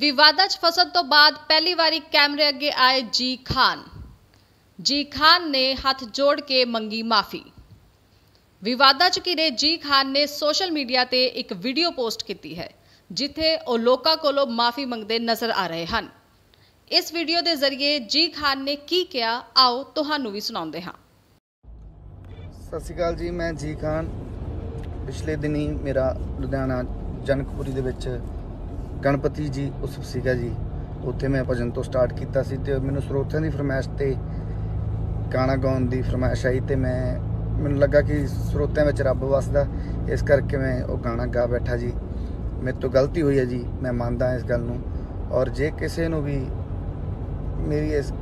ਵਿਵਾਦਾਂ 'ਚ ਫਸਣ ਤੋਂ ਬਾਅਦ ਪਹਿਲੀ ਵਾਰੀ ਕੈਮਰੇ ਅੱਗੇ ਆਏ ਜੀ ਖਾਨ। ਜੀ ਖਾਨ ਨੇ ਹੱਥ ਜੋੜ ਕੇ ਮੰਗੀ ਮਾਫੀ। ਵਿਵਾਦਾਂ 'ਚ ਘਿਰੇ ਜੀ ਖਾਨ ਨੇ ਸੋਸ਼ਲ ਮੀਡੀਆ ਤੇ ਇੱਕ ਵੀਡੀਓ ਪੋਸਟ ਕੀਤੀ ਹੈ, ਜਿੱਥੇ ਉਹ ਲੋਕਾਂ ਕੋਲੋਂ ਮਾਫੀ ਮੰਗਦੇ ਨਜ਼ਰ ਆ ਰਹੇ ਹਨ। ਇਸ ਵੀਡੀਓ ਦੇ ਜ਼ਰੀਏ ਜੀ ਖਾਨ ਨੇ ਕੀ ਕਿਹਾ, ਆਓ ਤੁਹਾਨੂੰ ਵੀ ਸੁਣਾਉਂਦੇ ਹਾਂ। ਸਤਿ ਸ਼੍ਰੀ ਅਕਾਲ ਜੀ, ਮੈਂ ਜੀ ਖਾਨ। ਪਿਛਲੇ ਦਿਨੀ ਮੇਰਾ ਲੁਧਿਆਣਾ ਜਨਕਪੁਰੀ ਦੇ ਵਿੱਚ ਗਣਪਤੀ ਜੀ ਉਤਸਵ ਸੀਗਾ ਜੀ। ਉੱਥੇ ਮੈਂ ਭਜਨ ਤੋਂ ਸਟਾਰਟ ਕੀਤਾ ਸੀ ਤੇ ਮੈਨੂੰ ਸਰੋਤਿਆਂ ਦੀ ਫਰਮਾਇਸ਼ ਤੇ ਗਾਣਾ ਗਾਉਣ ਦੀ ਫਰਮਾਇਸ਼ ਆਈ ਤੇ ਮੈਂ, ਮੈਨੂੰ ਲੱਗਾ ਕਿ ਸਰੋਤਿਆਂ ਵਿੱਚ ਰੱਬ ਵਸਦਾ। ਇਸ ਕਰਕੇ ਮੈਂ ਉਹ ਗਾਣਾ ਗਾ ਬੈਠਾ ਜੀ। ਮੇਰੇ ਤੋਂ ਗਲਤੀ ਹੋਈ ਹੈ ਜੀ, ਮੈਂ ਮੰਨਦਾ ਇਸ ਗੱਲ ਨੂੰ। ਔਰ ਜੇ ਕਿਸੇ ਨੂੰ ਵੀ ਮੇਰੀ ਇਸ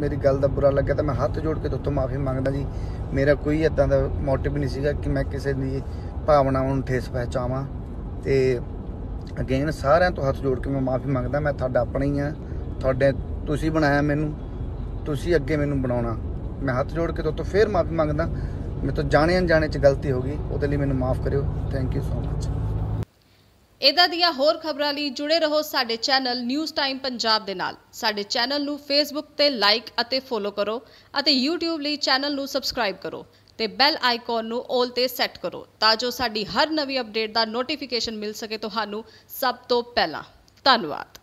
ਮੇਰੀ ਗੱਲ ਦਾ ਬੁਰਾ ਲੱਗਿਆ ਤਾਂ ਮੈਂ ਹੱਥ ਜੋੜ ਕੇ ਤੁਹਾਤੋਂ ਮਾਫੀ ਮੰਗਦਾ ਜੀ। ਮੇਰਾ ਕੋਈ ਇਦਾਂ ਦਾ ਮੋਟਿਵ ਨਹੀਂ ਸੀਗਾ ਕਿ ਮੈਂ ਕਿਸੇ ਦੀ ਭਾਵਨਾਵਾਂ ਨੂੰ ਠੇਸ ਪਹੁੰਚਾਵਾਂ ਤੇ ਅਗੇਨ ਸਾਰਿਆਂ ਤੋਂ ਹੱਥ ਜੋੜ ਕੇ ਮੈਂ ਮਾਫੀ ਮੰਗਦਾ, ਮੈਂ ਤੁਹਾਡਾ ਆਪਣਾ ਹੀ ਆ ਤੁਹਾਡੇ, ਤੁਸੀਂ ਬਣਾਇਆ ਮੈਨੂੰ, ਤੁਸੀਂ ਅੱਗੇ ਮੈਨੂੰ ਬਣਾਉਣਾ। ਮੈਂ ਹੱਥ ਜੋੜ ਕੇ ਤੁਹਾਤੋਂ ਫੇਰ ਮਾਫੀ ਮੰਗਦਾ। ਮੇਰੇ ਤੋਂ ਜਾਣੇ ਅਣਜਾਣੇ ਚ ਗਲਤੀ ਹੋ ਗਈ, ਉਹਦੇ ਲਈ ਮੈਨੂੰ ਮਾਫ ਕਰਿਓ। ਥੈਂਕ ਯੂ ਸੋ ਮਚ ਇਦਾਂ ਦੀਆਂ ਹੋਰ ਖਬਰਾਂ ਲਈ ਜੁੜੇ ਰਹੋ ਸਾਡੇ ਚੈਨਲ ਨਿਊਜ਼ ਟਾਈਮ ਪੰਜਾਬ ਦੇ ਨਾਲ। ਸਾਡੇ ਚੈਨਲ ਨੂੰ ਫੇਸਬੁੱਕ ਤੇ ਲਾਈਕ ਅਤੇ ਫੋਲੋ ਕਰੋ ਅਤੇ YouTube ਲਈ ਚੈਨਲ ਨੂੰ ਸਬਸਕ੍ਰਾਈਬ ਕਰੋ। ਤੇ ਬੈਲ ਆਈਕਨ ਨੂੰ 올 ਤੇ ਸੈੱਟ ਕਰੋ ਤਾਂ ਜੋ ਸਾਡੀ ਹਰ ਨਵੀਂ ਅਪਡੇਟ ਦਾ ਨੋਟੀਫਿਕੇਸ਼ਨ ਮਿਲ ਸਕੇ ਤੁਹਾਨੂੰ ਸਭ ਤੋਂ ਪਹਿਲਾਂ। ਧੰਨਵਾਦ।